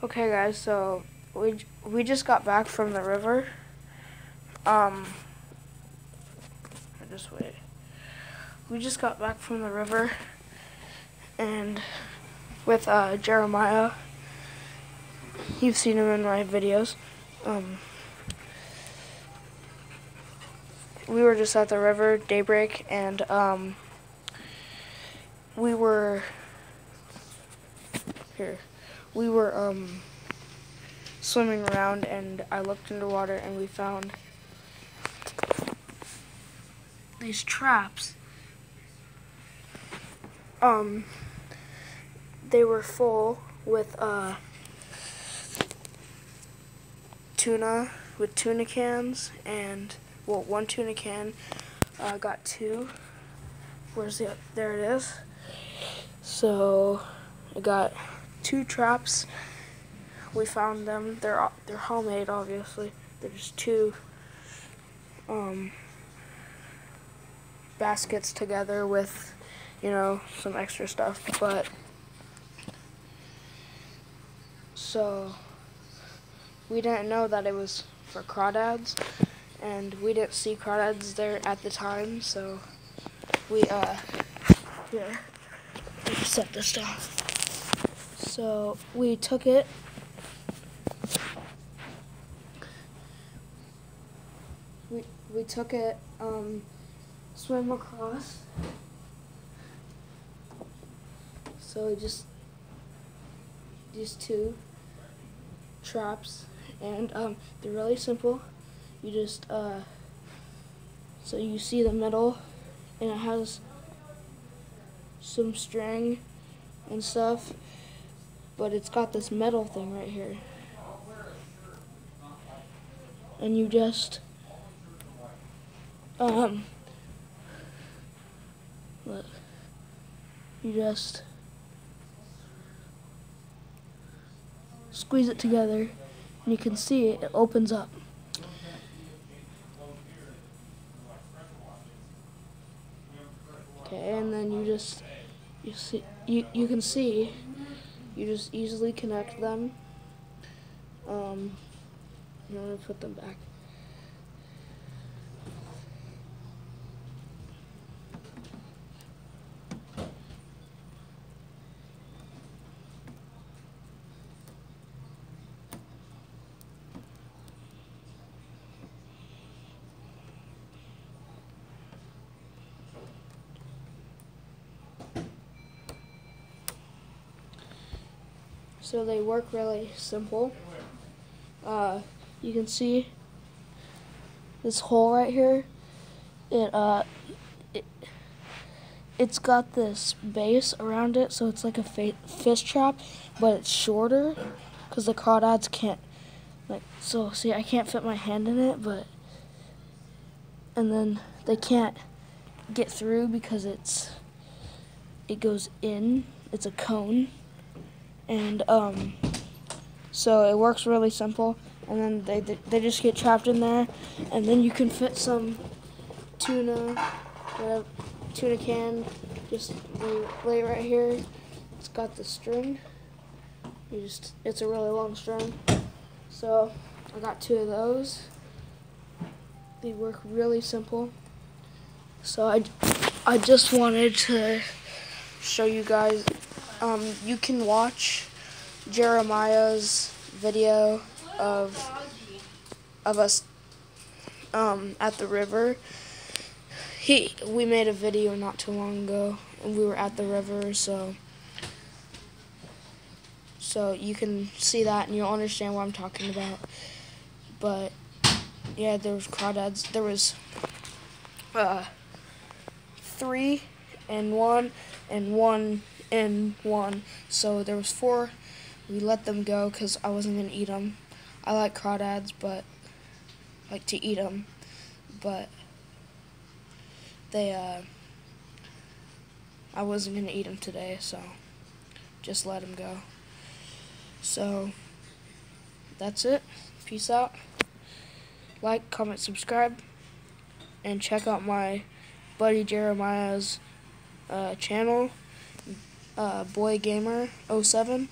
Okay, guys. So we we just got back from the river. Um, just wait. We just got back from the river, and with uh, Jeremiah. You've seen him in my videos. Um, we were just at the river, daybreak, and um, we were here. We were um, swimming around, and I looked underwater, and we found these traps. Um, they were full with uh, tuna with tuna cans and well one tuna can uh, got two where's the there it is so I got two traps. We found them. They're they're homemade obviously. They're just two um, baskets together with you know some extra stuff but so we didn't know that it was for crawdads, and we didn't see crawdads there at the time, so we, uh, here, set this down. So we took it, we, we took it, um, swim across, so just, these two traps and um, they're really simple. You just, uh, so you see the middle, and it has some string and stuff, but it's got this metal thing right here. And you just, um, look, you just squeeze it together and you can see it, it opens up. Okay, and then you just you see you you can see you just easily connect them. Um, I'm gonna put them back. So they work really simple. Uh, you can see this hole right here. It uh, it it's got this base around it, so it's like a fish trap, but it's shorter because the crawdads can't like. So see, I can't fit my hand in it, but and then they can't get through because it's it goes in. It's a cone and um, so it works really simple. And then they they just get trapped in there, and then you can fit some tuna, whatever, tuna can, just lay, lay right here. It's got the string. You just it's a really long string. So I got two of those. They work really simple. So I I just wanted to show you guys um, you can watch Jeremiah's video of of us um, at the river. He we made a video not too long ago, and we were at the river, so so you can see that and you'll understand what I'm talking about. But yeah, there was crawdads. There was uh, three and one and one and one. So there was four. We let them go because I wasn't gonna eat them. I like crawdads, but like to eat them, but they uh, I wasn't gonna eat them today, so just let them go. So that's it. Peace out. Like, comment, subscribe, and check out my buddy Jeremiah's uh, channel uh, Boy Gamer 07.